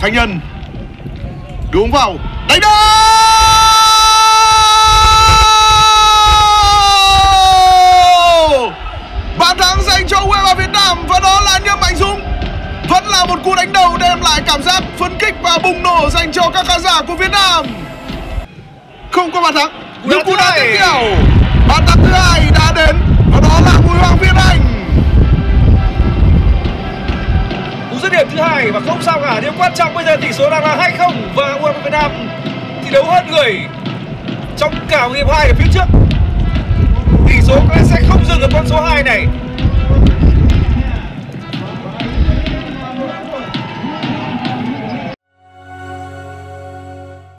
Thanh Nhân. Bóng vào. Đánh đầu Bàn thắng dành cho U23 Việt Nam Và đó là Nhâm Mạnh Dũng. Vẫn là một cú đánh đầu đem lại cảm giác phấn khích và bùng nổ dành cho các khán giả của Việt Nam. Không có bàn thắng Nhưng cú đá tiếp theo cú và không sao cả. Điều quan trọng bây giờ tỷ số đang là 2-0 và U20 Việt Nam thi đấu hơn người trong cả hiệp hai ở phía trước. Tỷ số có lẽ sẽ không dừng ở con số 2 này.